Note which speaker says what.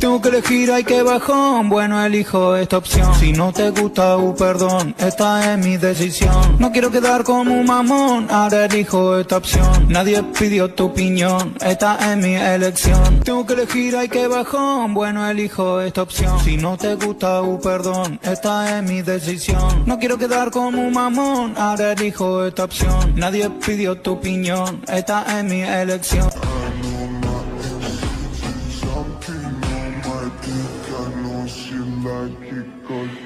Speaker 1: Tengo que elegir, hay que bajón. Bueno, elijo esta opción. Si no te gusta, uh, perdón, esta es mi decisión. No quiero quedar como un mamón, ahora elijo esta opción. Nadie pidió tu opinión, esta es mi elección. Tengo que elegir, hay que bajón. Bueno, elijo esta opción. Si no te gusta, uh, perdón, esta es mi decisión. No quiero quedar como un mamón, ahora elijo esta opción. Nadie pidió tu opinión, esta es mi elección.
Speaker 2: you know she like it